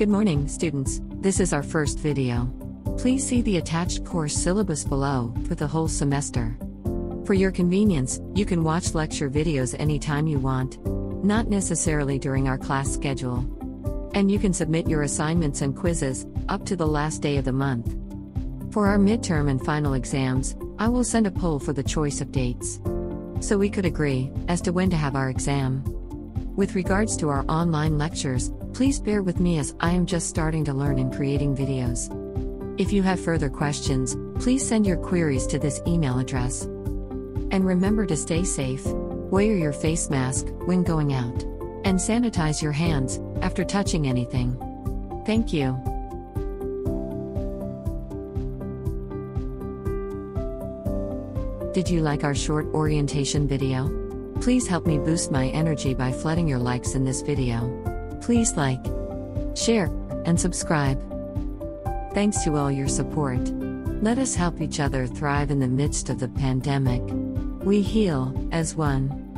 Good morning, students. This is our first video. Please see the attached course syllabus below for the whole semester. For your convenience, you can watch lecture videos anytime you want, not necessarily during our class schedule. And you can submit your assignments and quizzes up to the last day of the month. For our midterm and final exams, I will send a poll for the choice of dates. So we could agree as to when to have our exam. With regards to our online lectures, please bear with me as I am just starting to learn in creating videos. If you have further questions, please send your queries to this email address. And remember to stay safe, wear your face mask when going out, and sanitize your hands after touching anything. Thank you. Did you like our short orientation video? Please help me boost my energy by flooding your likes in this video. Please like, share, and subscribe. Thanks to all your support. Let us help each other thrive in the midst of the pandemic. We heal as one.